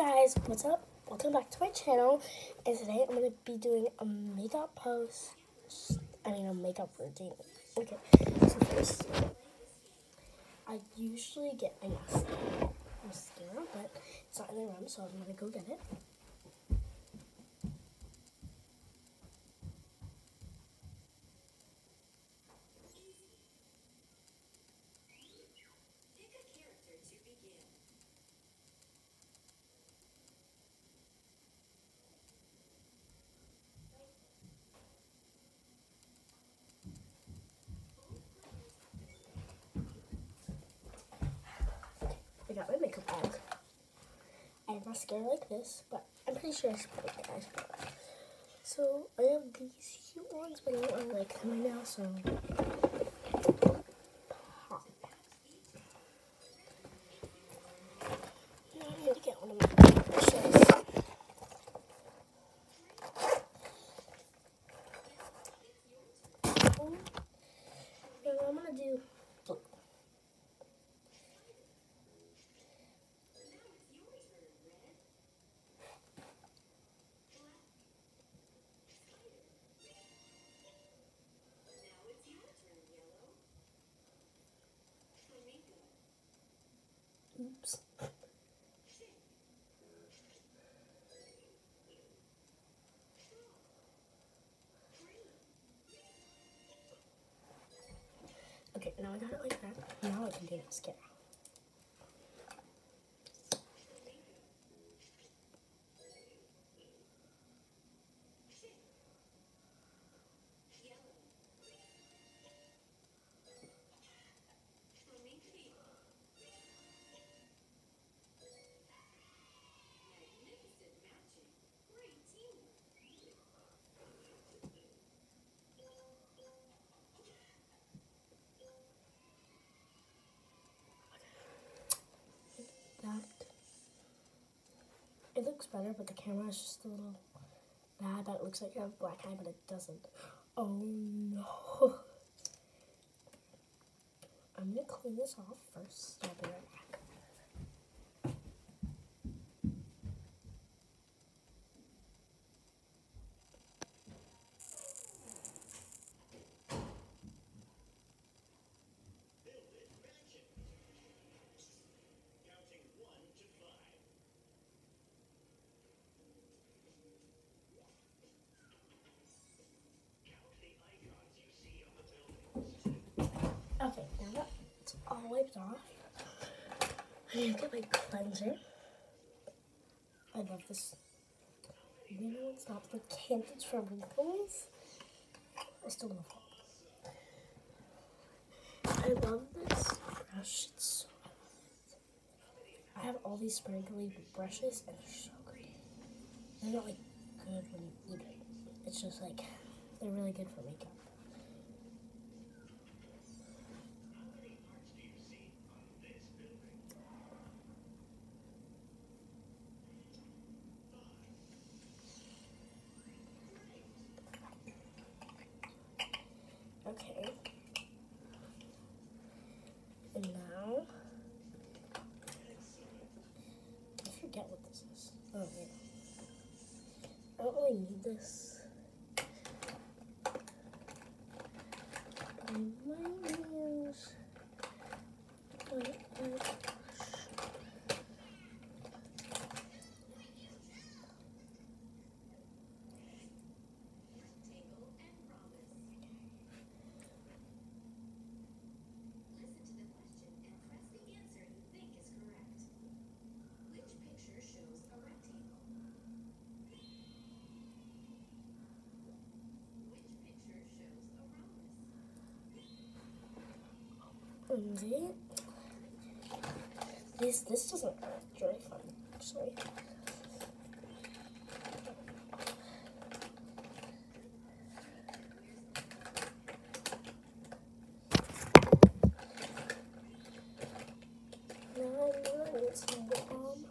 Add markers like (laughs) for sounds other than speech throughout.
guys, what's up? Welcome back to my channel, and today I'm going to be doing a makeup post, I mean a makeup routine. Okay, so first, I usually get my mascara, but it's not in the room, so I'm going to go get it. I got my makeup bag. I have mascara like this, but I'm pretty sure I should put like. So I have these cute ones, but I don't like them right now, so do mascara. Looks better, but the camera is just a little bad. That it looks like you have a black eye, but it doesn't. Oh no! (laughs) I'm gonna clean this off first. I'll be right back. Okay, now it's all wiped off, I need to get my cleanser. I love this. You know, it's not for candids for wrinkles. I still love it. I love this brush. It's so. I have all these sprinkly brushes and they're so great. They're not like good when you eat it. It's just like they're really good for makeup. Okay. And now, I forget what this is. Oh, yeah. I don't really need this. My nails. Listen to the question and press the answer you think is correct. Which picture shows a rectangle? Which picture shows a rhombus? And the- This this doesn't it's really fun actually. Now I'm gonna need some lip balm.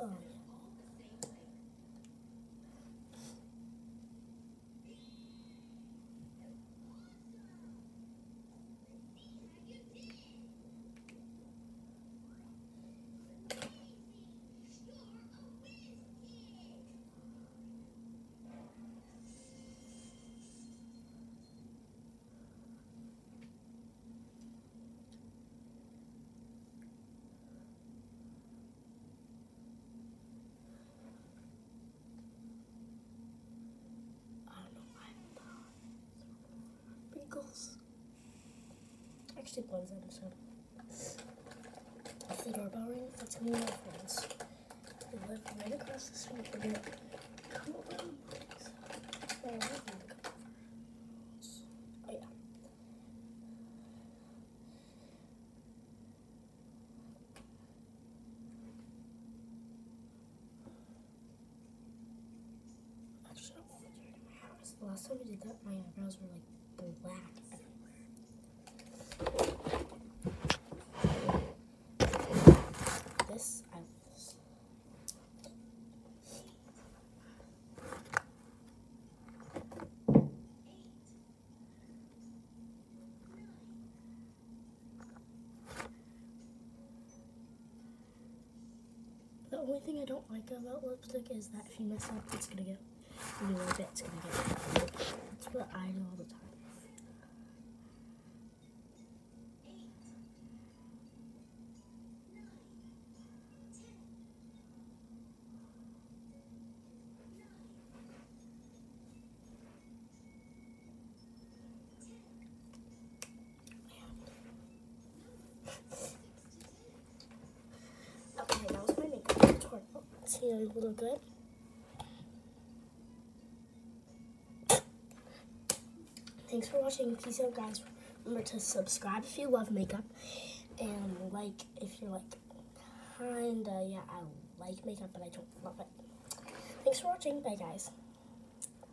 Oh yeah. Actually in, so. If the doorbell rings, that's me and my friends. We live right across the street. Come over and Oh, I I want to do last time we did that, my eyebrows were like black everywhere. This I was. The only thing I don't like about lipstick is that if you mess up, it's gonna get you know, it's gonna get. That's what I do all the time. See, I look good. Thanks for watching. Peace out, guys. Remember to subscribe if you love makeup, and like if you're like kinda yeah, I like makeup, but I don't love it. Thanks for watching. Bye, guys.